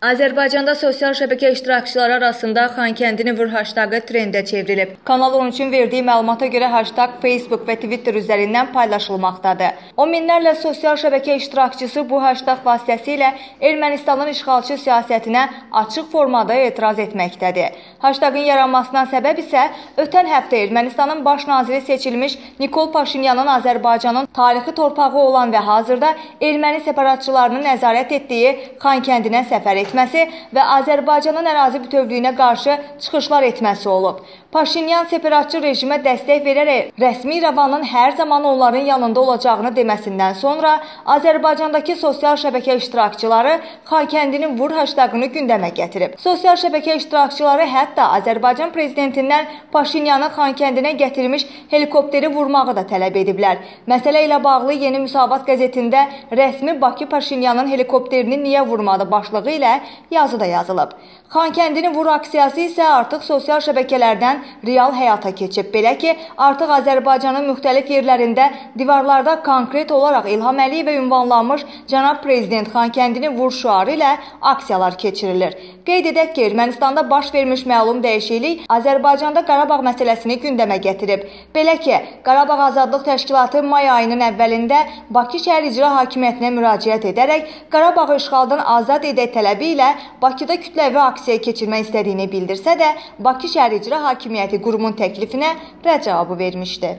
Azərbaycanda sosial şəbəkə iştirakçıları arasında Xankəndini vur haştaqı trendə çevrilib. Kanal 13-ün verdiyi məlumata görə haştaq Facebook və Twitter üzərindən paylaşılmaqdadır. O minlərlə sosial şəbəkə iştirakçısı bu haştaq vasitəsilə Ermənistanın işğalçı siyasətinə açıq formada etiraz etməkdədir. Haştaqın yaranmasına səbəb isə ötən həftə Ermənistanın baş naziri seçilmiş Nikol Paşinyanın Azərbaycanın tarixi torpağı olan və hazırda erməni separatçılarının nəzarət etdiyi Xankəndinə səfər etməsi və Azərbaycanın ərazi bütövlüyünə qarşı çıxışlar etməsi olub. Paşinyan separatçı rejimə dəstək verərək rəsmi İrəvanın hər zaman onların yanında olacağını deməsindən sonra Azərbaycandakı sosial şəbəkə iştirakçıları Xankəndinin vur hashtagını gündəmə gətirib. Sosial şəbəkə iştirakçıları hətta Azərbaycan prezidentindən Paşinyanı Xankəndinə gətirmiş helikopteri vurmağı da tələb ediblər. Məsələ ilə bağlı Yeni Müsavat qəzetində rəsmi Bakı Paşinyanın helikopterini niyə vurmadı başlığı ilə yazı da yazılıb. Xankəndini vur aksiyası isə artıq sosial şəbəkələrdən real həyata keçib. Belə ki, artıq Azərbaycanın müxtəlif yerlərində divarlarda konkret olaraq İlham Əliyevə ünvanlanmış cənab prezident Xankəndini vur şüarı ilə aksiyalar keçirilir. Qeyd edək ki, Ermənistanda baş vermiş məlum dəyişiklik Azərbaycanda Qarabağ məsələsini gündəmə gətirib. Belə ki, Qarabağ Azadlıq Təşkilatı may ayının əvvəlində Bakı şəhər icra hakimiyyətinə müraciət edərək Qarabağı işğaldan azad edək tələbi tələbiyle Bakıda kütləvi aksiya keçirmək istədiyini bildirsə də, Bakı Şəhər İcra Hakimiyyəti qurumun təklifinə rədd cavabı vermişdi.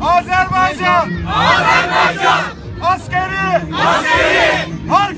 Azərbaycan! Azərbaycan! Askeri! Askeri! Har